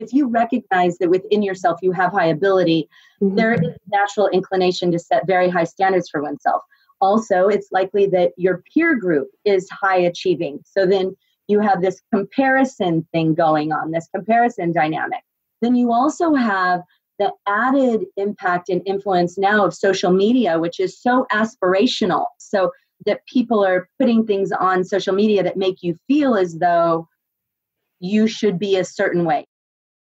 if you recognize that within yourself you have high ability, mm-hmm. there is natural inclination to set very high standards for oneself. Also, it's likely that your peer group is high achieving. So then you have this comparison thing going on, this comparison dynamic. Then you also have the added impact and influence now of social media, which is so aspirational. So that people are putting things on social media that make you feel as though you should be a certain way.